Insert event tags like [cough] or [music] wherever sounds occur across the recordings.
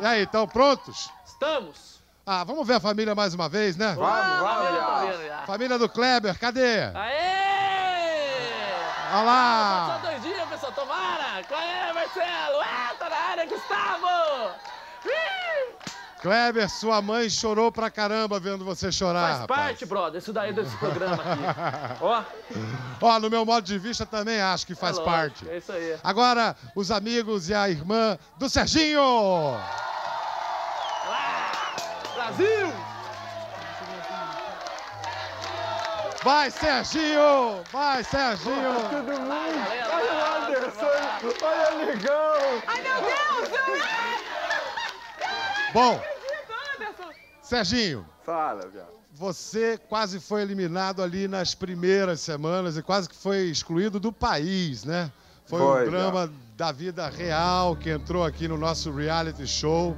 E aí, estão prontos? Estamos. Ah, vamos ver a família mais uma vez, né? Vamos, vamos, vamos. Família do Kleber, cadê? Aê! Olha lá! Só dois dias, pessoal. Tomara! Qual é, Marcelo? Ah, tá na área, Gustavo! Kleber, sua mãe chorou pra caramba vendo você chorar, Faz rapaz. parte, brother, isso daí desse [laughs] programa aqui. Ó, Ó, no meu modo de vista também acho que faz é lógico, parte. É isso aí. Agora, os amigos e a irmã do Serginho! Brasil! Vai, Serginho! Vai, Serginho! Vai, galera! Olha o Anderson, olha o Ligão. Ai, meu Deus! Bom, Serginho, Fala, viado. você quase foi eliminado ali nas primeiras semanas e quase que foi excluído do país, né? Foi, Foi, um drama da vida real que entrou aqui no nosso reality show.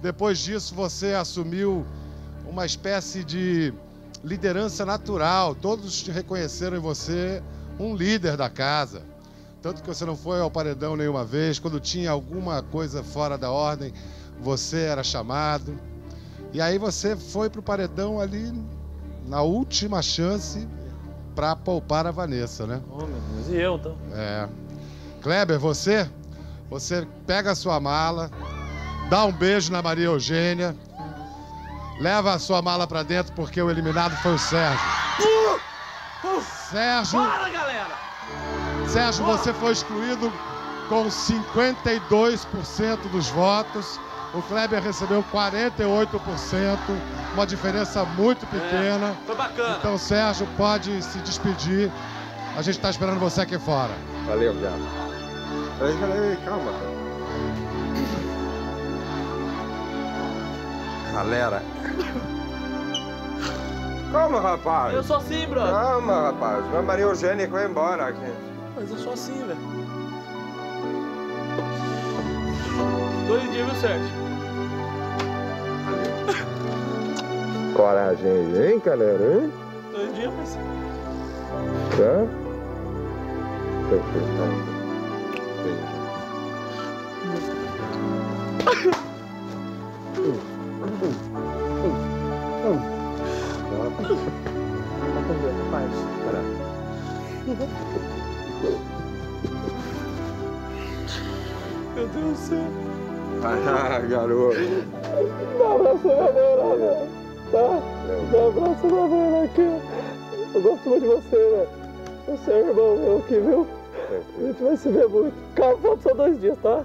Depois disso, você assumiu uma espécie de liderança natural. Todos te reconheceram em você um líder da casa. Tanto que você não foi ao paredão nenhuma vez. Quando tinha alguma coisa fora da ordem, você era chamado. E aí você foi pro paredão ali na última chance para poupar a Vanessa, né? Oh, meu Deus, e eu, então? É. Kleber, você? Você pega a sua mala, dá um beijo na Maria Eugênia, leva a sua mala pra dentro porque o eliminado foi o Sérgio. Sérgio, Bora, galera! Sérgio, você foi excluído com 52% dos votos. O Kleber recebeu 48%, uma diferença muito pequena. Foi bacana. Então, Sérgio, pode se despedir. A gente está esperando você aqui fora. Valeu, viado. Peraí, peraí, calma. Galera. Calma, rapaz. Eu sou assim, brother. Calma, rapaz. Minha Maria Eugênia vai embora aqui. Mas eu sou assim, velho. Dias, viu, Sérgio? Coragem hein, galera, hein? Dois dias, mas... Tá? Meu Deus do céu. Ah, garoto. Dá um abraço na beira, velho. Tá? Dá um abraço na beira aqui. Eu gosto muito de você, velho. Você é irmão meu aqui, viu? A gente vai se ver muito. Calma, falta só dois dias, tá?